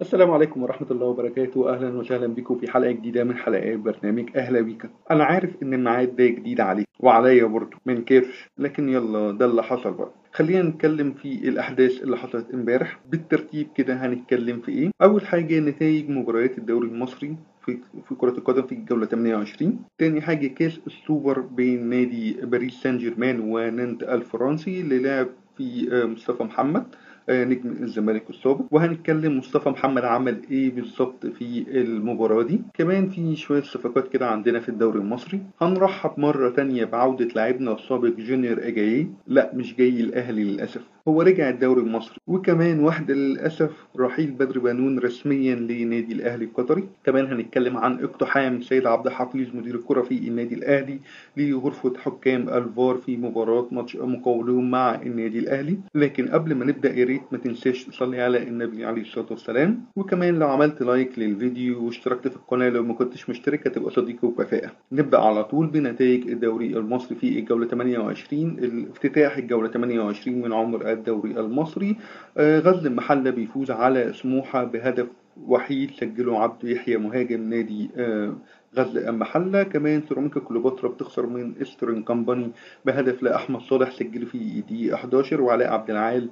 السلام عليكم ورحمة الله وبركاته. أهلا وسهلا بكم في حلقة جديدة من حلقات برنامج أهلا بيك. أنا عارف إن الميعاد ده جديد عليك وعليا برضه منكرش لكن يلا ده اللي حصل بقى. خلينا نتكلم في الأحداث اللي حصلت امبارح. بالترتيب كده هنتكلم في إيه؟ أول حاجة نتائج مباريات الدوري المصري في في كرة القدم في الجولة 28 تاني حاجة كاس السوبر بين نادي باريس سان جيرمان ونانت الفرنسي اللي لعب في آه، مصطفى محمد. نجم الزمالك السابق. وهنتكلم مصطفى محمد عمل إيه بالظبط في المباراة دي؟ كمان في شوية صفقات كده عندنا في الدوري المصري. هنرحب مرة تانية بعودة لاعبنا السابق جونيور أجاييه. لا مش جاي الأهلي للأسف. هو رجع الدوري المصري. وكمان واحدة للأسف رحيل بدر بنون رسميا لنادي الأهلي القطري. كمان هنتكلم عن اقتحام سيد عبد الحفيظ مدير الكرة في النادي الأهلي لغرفة حكام الفار في مباراة ماتش مقاولون مع النادي الأهلي. لكن قبل ما نبدأ يا ريت ما تنساش تصلي على النبي عليه الصلاة والسلام. وكمان لو عملت لايك للفيديو واشتركت في القناة لو ما كنتش مشترك هتبقى صديقي وكفاءة. نبدأ على طول بنتائج الدوري المصري في الجولة 28 افتتاح الجولة 28 من عمر الدوري المصري. آه، غزل المحلة بيفوز على سموحة بهدف وحيد سجله عبد يحيى مهاجم نادي آه، غزل المحلة. كمان سيراميكا كليوباترا بتخسر من إيسترن كامباني بهدف لأحمد صالح سجله في دقيقة 11 وعلاء عبد العال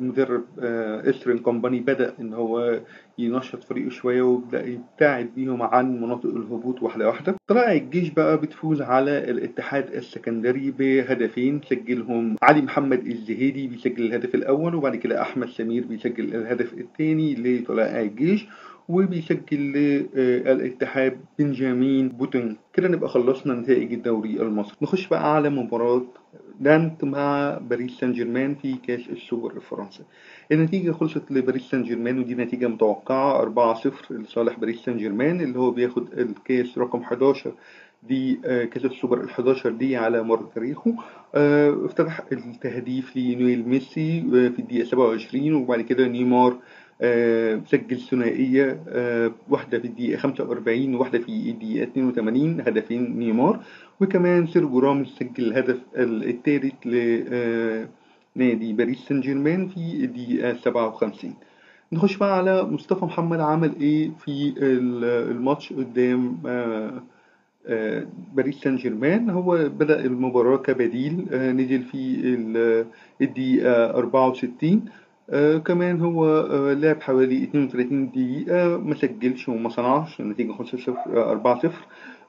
مدرب ايسترن كومباني بدأ إن هو ينشط فريقه شوية ويبدأ يبتعد بيهم عن مناطق الهبوط واحدة واحدة. طلائع الجيش بقى بتفوز على الاتحاد السكندري بهدفين سجلهم علي محمد الزهيدي بيسجل الهدف الأول وبعد كده أحمد سمير بيسجل الهدف الثاني لطلائع الجيش. وبيسجل للاتحاد بنجامين بوتن كده نبقى خلصنا نتائج الدوري المصري. نخش بقى على مباراة نانت مع باريس سان جيرمان في كاس السوبر الفرنسي. النتيجة خلصت لباريس سان جيرمان ودي نتيجة متوقعة. 4-0 لصالح باريس سان جيرمان اللي هو بياخد الكاس رقم 11 دي آه، كاس السوبر ال 11 دي على مر تاريخه. آه، افتتح التهديف ليونيل ميسي آه، في الدقيقة 27 وبعد كده نيمار سجل ثنائية آه، واحدة في الدقيقة 45 وواحدة في الدقيقة 82 هدفين نيمار. وكمان سيرجو راموس سجل الهدف الثالث لنادي باريس سان جيرمان في الدقيقة 57 نخش بقى على مصطفى محمد عمل إيه في ال- الماتش قدام آه، آه، باريس سان جيرمان هو بدأ المباراة كبديل آه، نزل في ال- الدقيقة 64 آه كمان هو آه لعب حوالي 32 دقيقة ما سجلش وما صنعش النتيجة 5 0 4 0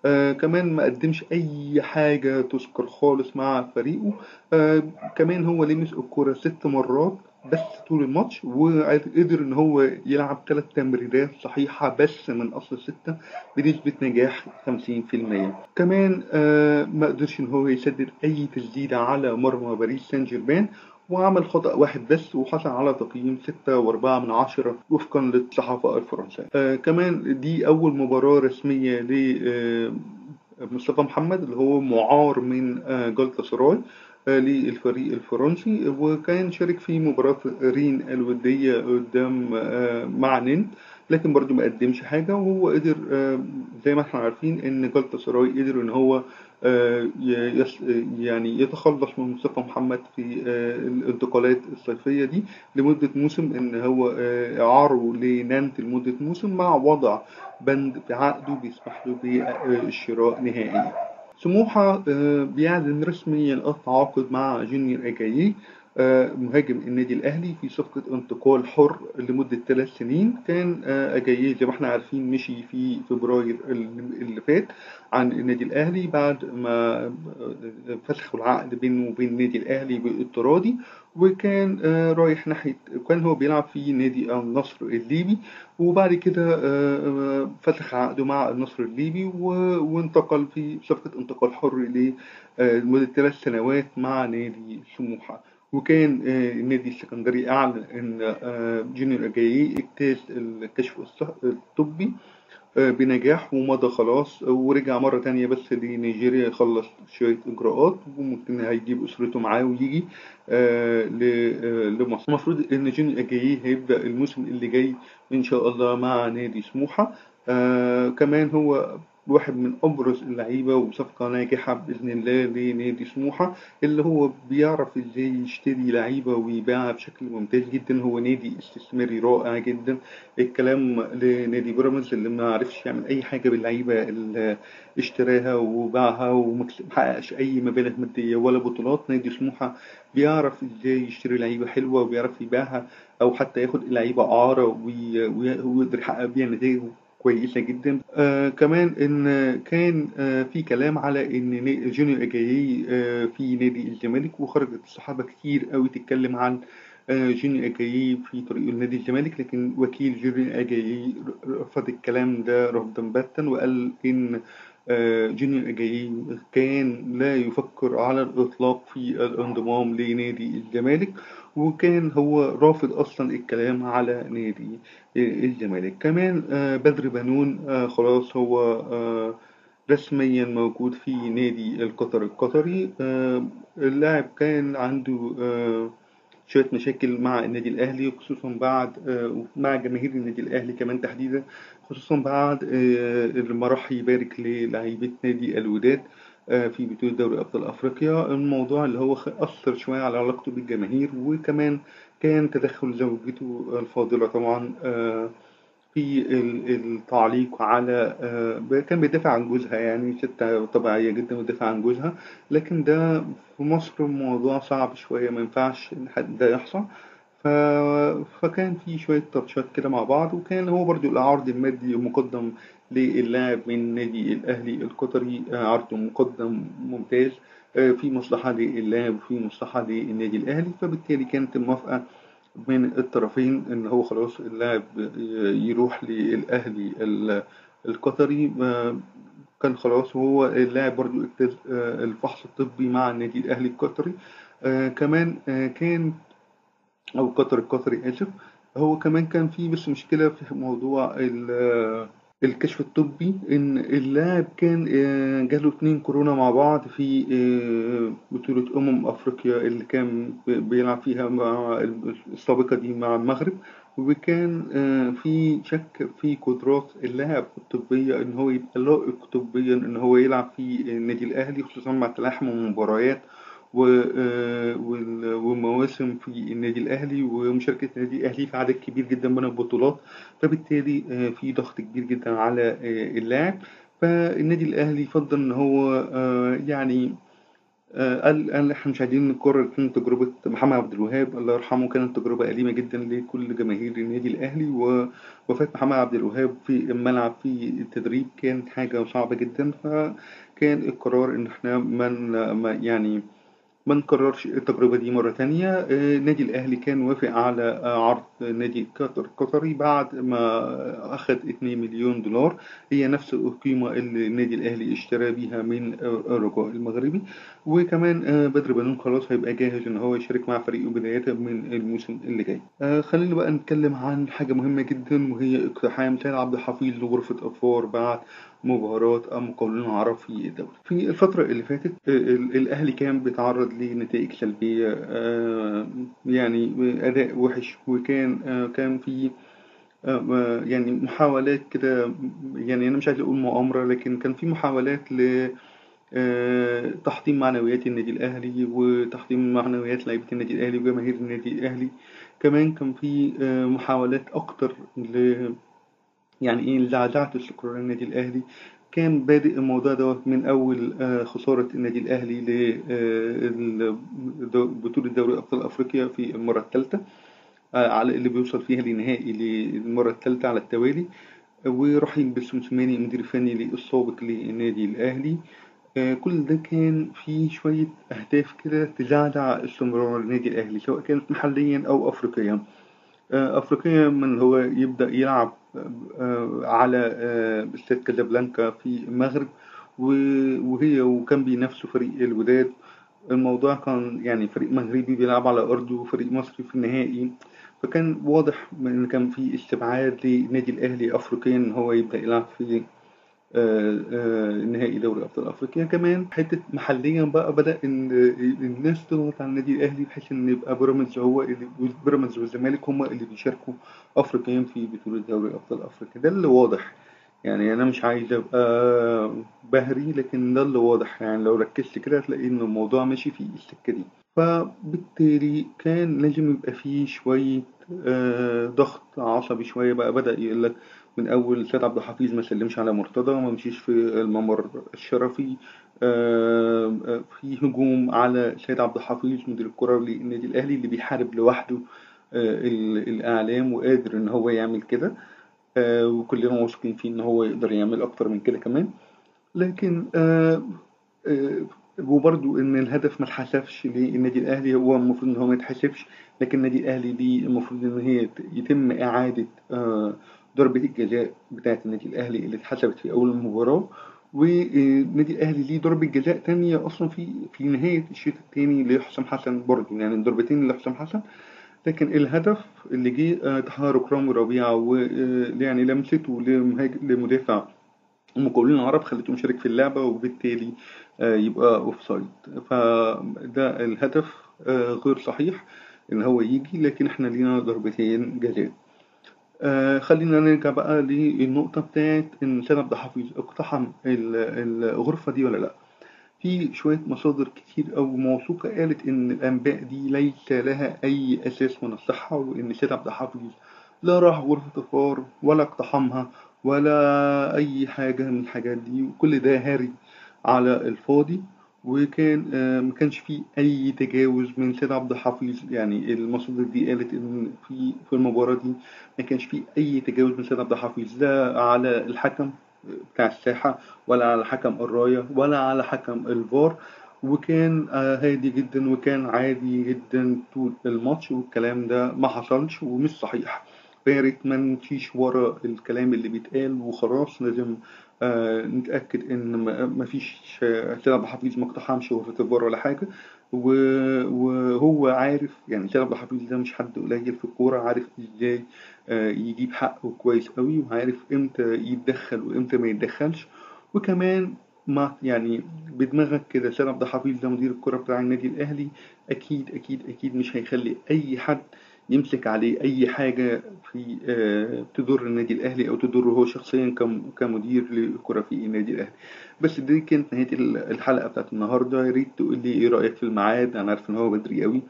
آه كمان ما قدمش أي حاجة تذكر خالص مع فريقه. آه كمان هو لمس الكرة ست مرات بس طول الماتش وقدر إن هو يلعب ثلاث تمريرات صحيحة بس من أصل ستة بنسبة نجاح 50% كمان آه ما قدرش إن هو يسدد أي تسديدة على مرمى باريس سان جيرمان وعمل خطأ واحد بس وحصل على تقييم ستة وأربعة من عشرة وفقا للصحافة الفرنسية. آه كمان دي أول مباراة رسمية لمصطفى محمد اللي هو معار من آه جلطة سراي آه للفريق الفرنسي. وكان شارك في مباراة رين الودية قدام آه مع نين لكن برضو ما قدمش حاجة وهو قدر آه زي ما إحنا عارفين إن جلطة سراي قدر إن هو آه، يعني يتخلص من مصطفى محمد في آه، الانتقالات الصيفية دي لمدة موسم إن هو إعارة لنانت لمدة موسم مع وضع بند في عقده بيسمح له بالشراء نهائيا. سموحة بيعلن رسميا التعاقد مع جونيور أجاييه آه، مهاجم النادي الأهلي في صفقة انتقال حر لمدة ثلاث سنين. كان آه، أجاييه زي ما إحنا عارفين مشي في فبراير اللي فات عن النادي الأهلي بعد ما آه، فسخوا العقد بينه وبين النادي الأهلي بالتراضي وكان آه، رايح ناحية كان هو بيلعب في نادي النصر الليبي. وبعد كده آه، آه، فسخ عقده مع النصر الليبي وانتقل في صفقة انتقال حر ل- آه، لمدة ثلاث سنوات مع نادي سموحة. وكان آه، النادي السكندري أعلن إن آه، جونيور أجاييه اجتاز الكشف الطبي آه، بنجاح ومضى خلاص ورجع مرة تانية بس لنيجيريا يخلص شوية إجراءات وممكن هيجيب أسرته معاه ويجي آه، آه، لمصر. المفروض إن جوني أجاييه هيبدأ الموسم اللي جاي إن شاء الله مع نادي سموحة آه كمان هو واحد من أبرز اللعيبة وصفقة ناجحة بإذن الله لنادي سموحة اللي هو بيعرف إزاي يشتري لعيبة ويبيعها بشكل ممتاز جدا. هو نادي استثماري رائع جدا. الكلام لنادي بيراميدز اللي ما عرفش يعمل أي حاجة باللعيبة اللي اشتراها وباعها ومحققش أي مبالغ مادية ولا بطولات. نادي سموحة بيعرف إزاي يشتري لعيبة حلوة وبيعرف يبيعها أو حتى ياخد وي- وي- ويقدر يحقق بيها نتائج كويسة جدا. آه كمان إن كان آه في كلام على نا- جونيور أجايي آه في نادي الزمالك وخرجت الصحافة كتير قوي تتكلم عن آه أجايي في طريقه لنادي الزمالك لكن وكيل جونيور أجايي رفض الكلام ده رفضا باتا وقال إن آه، أجايي كان لا يفكر على الإطلاق في الأنضمام لنادي الزمالك وكان هو رافض أصلا الكلام على نادي الزمالك. كمان آه، بدر بنون آه، خلاص هو آه، رسميا موجود في نادي القطر القطري. اللاعب كان عنده شوية مشاكل مع النادي الأهلي خصوصا بعد ومع جماهير النادي الأهلي كمان تحديدا خصوصا بعد ما راح يبارك للعيبة نادي الوداد. في بطولة دوري أبطال أفريقيا. الموضوع اللي هو أثر شوية على علاقته بالجماهير وكمان كان تدخل زوجته الفاضلة طبعا آه، في ال- التعليق على آه، كان بيدافع عن جوزها يعني ست طبيعية جدا بتدافع عن جوزها. لكن ده في مصر الموضوع صعب شوية ما ينفعش ده يحصل. فكان في شوية تاتشات كده مع بعض وكان هو برضو العرض المادي مقدم للاعب من نادي الأهلي القطري. آه، عرض مقدم ممتاز. آه، في مصلحة للاعب وفي مصلحة للنادي الأهلي. فبالتالي كانت الموافقة من الطرفين إن هو خلاص اللاعب يروح للأهلي ال- القطري. آه، كان خلاص وهو اللاعب برضو آه، الفحص الطبي مع النادي الأهلي القطري. آه، كمان آه، أو قطر القطري اسف هو كمان كان في بس مشكلة في موضوع ال- الكشف الطبي إن اللاعب كان آه، جاله اتنين كورونا مع بعض في آه، بطولة أمم أفريقيا اللي كان بيلعب فيها مع السابقة دي مع المغرب. وكان آه، في شك في قدرات اللاعب الطبية إن هو يبقى لائق طبيا إن هو يلعب في النادي الأهلي خصوصا مع تلاحم المباريات ومواسم في النادي الأهلي ومشاركة النادي الأهلي في عدد كبير جدا من البطولات. فبالتالي آه، في ضغط كبير جدا على آه، اللاعب. فالنادي الأهلي فضل إن هو آه، يعني آه، قال قال إحنا مش عايزين نكرر تجربة محمد عبد الوهاب. الله يرحمه كانت تجربة أليمة جدا لكل جماهير النادي الأهلي. ووفاة محمد عبد الوهاب في الملعب في التدريب كانت حاجة صعبة جدا. فكان القرار إن إحنا من يعني ما نكررش التجربة دي مرة تانية آه، النادي الأهلي كان وافق على آه، عرض نادي قطر القطري بعد ما أخذ 2 مليون دولار. هي نفس القيمة اللي النادي الأهلي اشترى بيها من آه، الرجاء المغربي. وكمان آه، بدر بنون خلاص هيبقى جاهز إن هو يشارك مع فريقه بداية من الموسم اللي جاي. آه، خلينا بقى نتكلم عن حاجة مهمة جدا وهي اقتحام سيد عبد الحفيظ لغرفة أطفال بعد مباراة مقاولون عرب في الدوري. في الفترة اللي فاتت آه، ال- الأهلي كان بيتعرض لنتائج سلبية آه، يعني أداء وحش وكان آه، كان في آه، يعني محاولات كده يعني أنا مش عايز أقول مؤامرة لكن كان في محاولات ل تحطيم معنويات النادي الأهلي وتحطيم معنويات لعيبة النادي الأهلي وجماهير النادي الأهلي. كمان كان في محاولات أكتر ل يعني إيه لزعزعة استقرار النادي الأهلي. كان بادئ الموضوع دوت من أول آه، خسارة النادي الأهلي لبطولة دوري أبطال أفريقيا في المرة الثالثة آه، على اللي بيوصل فيها لنهائي للمرة الثالثة على التوالي. ورحيل بالسمسماني المدير الفني السابق للنادي الأهلي. آه، كل ده كان فيه شوية أهداف كده تزعزع استمرار النادي الأهلي سواء كانت محليا أو أفريقيا. آه، أفريقيا من هو يبدأ يلعب آه، على آه، استاد كازابلانكا في المغرب وهي وكان بينافسوا فريق الوداد. الموضوع كان يعني فريق مغربي بيلعب على أرضه وفريق مصري في النهائي. فكان واضح إن كان في استبعاد للنادي الأهلي أفريقيا إن هو يبدأ يلعب في آه، آه، نهائي دوري أبطال أفريقيا. كمان حتة محليا بقى بدأ إن الناس تضغط على النادي الأهلي بحيث إن يبقى بيراميدز هو اللي بيراميدز والزمالك هم اللي بيشاركوا افريقيا في بطولة دوري أبطال أفريقيا. ده اللي واضح. يعني أنا مش عايز أبقى بهري لكن ده اللي واضح. يعني لو ركزت كده هتلاقي إن الموضوع ماشي في السكة دي. فبالتالي كان لازم يبقى فيه شوية آه، ضغط عصبي شوية بقى. بدأ يقول لك من أول سيد عبد الحفيظ ما سلمش على مرتضى ما مشيش في الممر الشرفي آه، آه، في هجوم على سيد عبد الحفيظ مدير الكرة للنادي الأهلي اللي بيحارب لوحده ال- الإعلام وقادر إن هو يعمل كده آه، وكلنا واثقين فيه إن هو يقدر يعمل أكتر من كده كمان. لكن آه، آه، وبرضو إن الهدف ما اتحسبش للنادي الأهلي هو المفروض إن هو ما يتحسبش لكن النادي الأهلي دي المفروض إن هي يتم إعادة آه، ضربة الجزاء بتاعة النادي الأهلي اللي اتحسبت في أول المباراة والنادي الأهلي ليه ضربة جزاء تانية أصلا في في نهاية الشوط التاني لحسام حسن برضو يعني الضربتين لحسام حسن. لكن الهدف اللي جه آه، تحرك رامي ربيعة ويعني لمسته لمهاج- لمدافع المقاولين العرب خلته مشارك في اللعبة وبالتالي آه، يبقى اوفسايد فده الهدف آه، غير صحيح إن هو يجي لكن إحنا لينا ضربتين جزاء. آه، خلينا نرجع بقى للنقطة بتاعت إن سيد عبد الحفيظ اقتحم ال- الغرفة دي ولا لأ؟ في شوية مصادر كتير أو موثوقة قالت إن الأنباء دي ليس لها أي أساس من الصحة وإن سيد عبد الحفيظ لا راح غرفة الفار ولا اقتحمها ولا أي حاجة من الحاجات دي وكل ده هاري على الفاضي. وكان آه، ما كانش فيه أي تجاوز من سيد عبد الحفيظ يعني المصادر دي قالت إن في في المباراة دي ما كانش فيه أي تجاوز من سيد عبد الحفيظ لا على الحكم بتاع الساحة ولا على حكم الراية ولا على حكم الفار. وكان آه، هادي جدا وكان عادي جدا طول الماتش والكلام ده ما حصلش ومش صحيح. فيا ريت ما نمشيش ورا الكلام اللي بيتقال وخلاص لازم آه، نتأكد إن ما ما فيش آه، عبد الحفيظ ما اقتحمش الفار ولا حاجة. وهو عارف يعني سيد عبد الحفيظ ده مش حد قليل في الكورة عارف إزاي آه، يجيب حقه كويس قوي وعارف إمتى يتدخل وإمتى ما يتدخلش. وكمان ما يعني بدماغك كده سيد عبد الحفيظ ده مدير الكرة بتاع النادي الأهلي أكيد أكيد أكيد مش هيخلي أي حد يمسك عليه أي حاجة في آه، تضر النادي الأهلي أو تضره هو شخصيا كم- كمدير للكرة في النادي الأهلي. بس دي كانت نهاية ال- الحلقة بتاعت النهاردة. يا ريت تقول لي إيه رأيك في الميعاد؟ أنا عارف إن هو بدري قوي.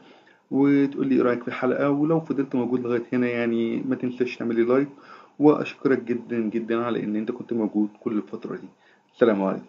وتقول لي إيه رأيك في الحلقة؟ ولو فضلت موجود لغاية هنا يعني ما تنساش تعمل لي لايك وأشكرك جدا جدا على إن أنت كنت موجود كل الفترة دي. السلام عليكم.